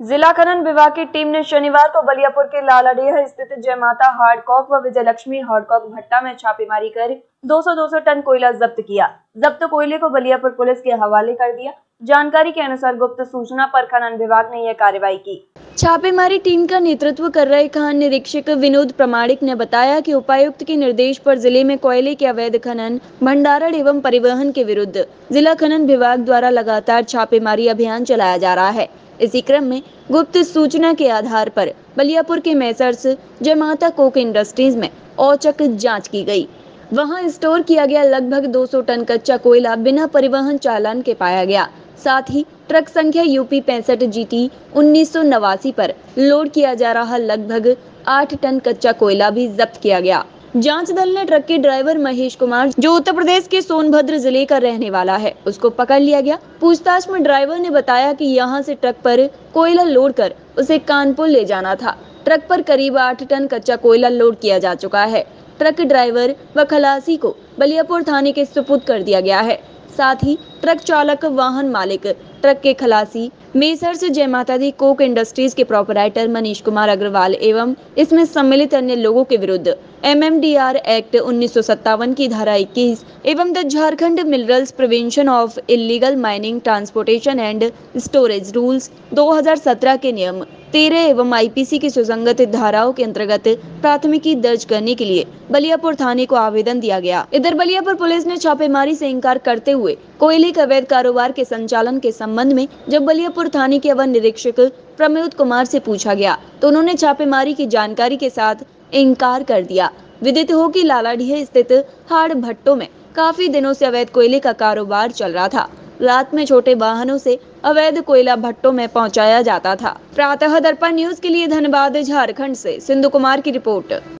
जिला खनन विभाग की टीम ने शनिवार को बलियापुर के लालाडेह स्थित जय माता हार्डकॉक व विजयलक्ष्मी हार्डकॉक भट्टा में छापेमारी कर 200-200 टन कोयला जब्त किया। जब्त कोयले को बलियापुर पुलिस के हवाले कर दिया। जानकारी के अनुसार गुप्त सूचना पर खनन विभाग ने यह कार्रवाई की। छापेमारी टीम का नेतृत्व कर रहे खान निरीक्षक विनोद प्रमाणिक ने बताया कि उपायुक्त के निर्देश पर ज़िले में कोयले के अवैध खनन, भंडारण एवं परिवहन के विरुद्ध जिला खनन विभाग द्वारा लगातार छापेमारी अभियान चलाया जा रहा है। इसी क्रम में गुप्त सूचना के आधार पर बलियापुर के मैसर्स जमाता कोक इंडस्ट्रीज़ में औचक जाँच की गई। वहाँ स्टोर किया गया लगभग 200 टन कच्चा कोयला बिना परिवहन चालान के पाया गया। साथ ही ट्रक संख्या यूपी पैंसठ जी टी उन्नीस पर लोड किया जा रहा लगभग आठ टन कच्चा कोयला भी जब्त किया गया। जाँच दल ने ट्रक के ड्राइवर महेश कुमार, जो उत्तर प्रदेश के सोनभद्र ज़िले का रहने वाला है, उसको पकड़ लिया गया। पूछताछ में ड्राइवर ने बताया कि यहाँ से ट्रक पर कोयला लोड कर उसे कानपुर ले जाना था। ट्रक पर करीब आठ टन कच्चा कोयला लोड किया जा चुका है। ट्रक ड्राइवर व खलासी को बलियापुर थाने के सुपुर्द कर दिया गया है। साथ ही ट्रक चालक, वाहन मालिक, ट्रक के खलासी मेसर से जय माता दी, कोक इंडस्ट्रीज़ के प्रोपराइटर मनीष कुमार अग्रवाल एवं इसमें सम्मिलित अन्य लोगों के विरुद्ध एमएमडीआर एक्ट उन्नीस सौ सत्तावन की धारा 21 एवं the Jharkhand minerals prevention of illegal mining transportation and storage rules 2017 के नियम, तेरह एवं आईपीसी की सुसंगत धाराओं के अंतर्गत प्राथमिकी दर्ज करने के लिए बलियापुर थाने को आवेदन दिया गया। इधर बलियापुर पुलिस ने छापेमारी से इंकार करते हुए कोयले के अवैध कारोबार के संचालन के संबंध में जब बलियापुर थाने के अवर निरीक्षक प्रमोद कुमार से पूछा गया तो उन्होंने छापेमारी की जानकारी के साथ इनकार कर दिया। विदित हो कि लालाडीह स्थित हाड़ भट्टों में काफ़ी दिनों से अवैध कोयले का कारोबार चल रहा था। रात में छोटे वाहनों से अवैध कोयला भट्टों में पहुँचाया जाता था। प्रातः दर्पण न्यूज़ के लिए धन्यवाद, झारखंड से सिंधु कुमार की रिपोर्ट।